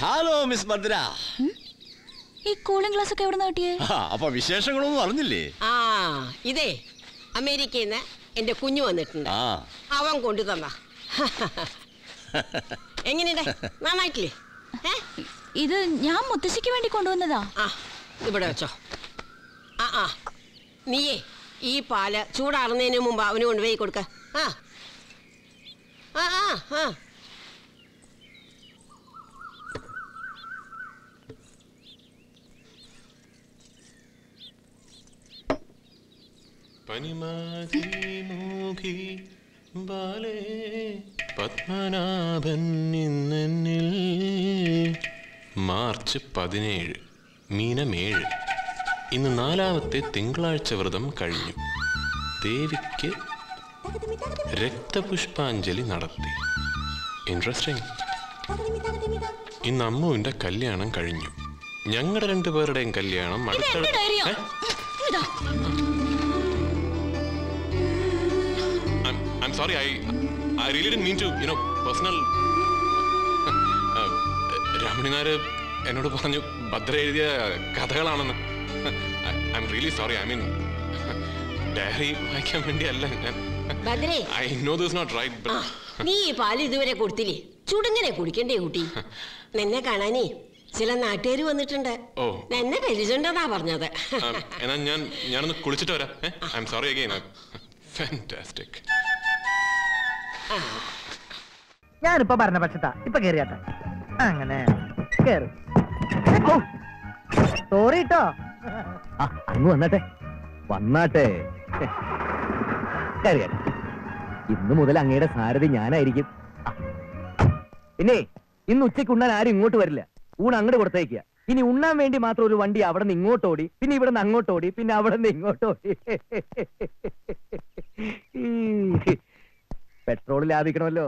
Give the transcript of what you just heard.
Hello miss Bhadra ഈ cooling glass ഒക്കെ എവിടെ നിന്ന് കിട്ടിയേ അപ്പൊ വിശേഷങ്ങളൊന്നും അറിഞ്ഞില്ലേ? ആ ഇതേ അമേരിക്കയിൽ നിന്ന് എന്റെ കുഞ്ഞു വന്നിട്ടുണ്ട്. ആ. അവൻ കൊണ്ടു തന്ന. എങ്ങനെയുണ്ട്? നന്നായിട്ടില്ലേ? ഇത് ഞാൻ മുത്തശ്ശിക്ക് വേണ്ടി കൊണ്ടുവന്നതാ. ആ ഇവിടെ വെച്ചോ. ആ ആ. നീയേ ഈ പാൽ ചൂടാറുന്നതിന് മുമ്പ് അവന് കൊണ്ടുപോയി കൊടുക്ക. ആ. ആ ആ പനിമാതിമൂഖി ബാലേ പത്മനാഭൻ ഇന്നെന്നിൽ. മാർച്ച് പതിനേഴ് മീനമേഴ്. ഇന്ന് നാലാമത്തെ തിങ്കളാഴ്ച വ്രതം കഴിഞ്ഞു. ദേവിക്ക് രക്തപുഷ്പാഞ്ജലി നടത്തി. ഇൻട്രസ്റ്റിംഗ് ഇന്ന് അമ്മുവിന്റെ കല്യാണം കഴിഞ്ഞു. ഞങ്ങളുടെ രണ്ടുപേരുടെയും കല്യാണം ഇത് അടുത്ത എന്റെ I you know, personal. Uh, രമണിനാര് എന്നോട് പറഞ്ഞു ഭദ്ര എഴുതിയ കഥകളാണെന്ന്. I'm really sorry I mean diary വായിക്കാൻ വേണ്ടിയല്ല ഞാൻ. ഭദ്രേ. I know this not right ആ നീ ഈ പാൽ ഇതുവരെ കൊടുത്തില്ലേ? ചുടുങ്ങനെ കുടിക്കണ്ടേ കുട്ടി? നിന്നെ കാണാനേ ചില നാട്ടുകാർ വന്നിട്ടുണ്ട്. എന്നെ പരിചയമുണ്ടെന്നാ പറഞ്ഞത്. ഞാൻ ഞാനൊന്ന് കുളിച്ചിട്ട് വരാം. I'm sorry again fantastic ഞാനിപ്പോ ഭരണപക്ഷത്താ. ഇപ്പൊ കേറിയാട്ടെ. അങ്ങനെ കേറും. സോറി കേട്ടോ അങ്ങ് വന്നാട്ടെ. വന്നാട്ടെ. ഇന്ന് മുതൽ അങ്ങയുടെ സാരഥി ഞാനായിരിക്കും. പിന്നെ ഇന്ന് ഉച്ചയ്ക്ക് ഉണ്ണാൻ ആരും ഇങ്ങോട്ട് വരില്ല. ഊണ് അങ്ങോട്ട് കൊടുത്തേക്കുക. ഇനി ഉണ്ണാൻ വേണ്ടി മാത്രം ഒരു വണ്ടി അവിടെ നിന്ന് ഇങ്ങോട്ട് ഓടി പിന്നെ ഇവിടെ നിന്ന് അങ്ങോട്ട് ഓടി പിന്നെ അവിടെ നിന്ന് ഇങ്ങോട്ട് ഓടി. പെട്രോൾ ലാഭിക്കണമല്ലോ.